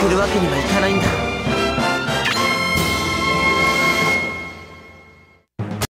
僕負けるわけにはいかないんだ。